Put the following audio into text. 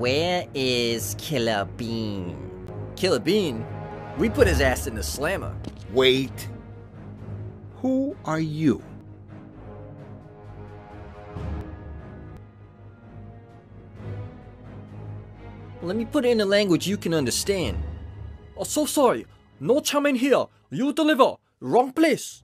Where is Killer Bean? Killer Bean? We put his ass in the slammer. Wait. Who are you? Let me put it in a language you can understand. Oh, so sorry. No charm in here. You deliver. Wrong place.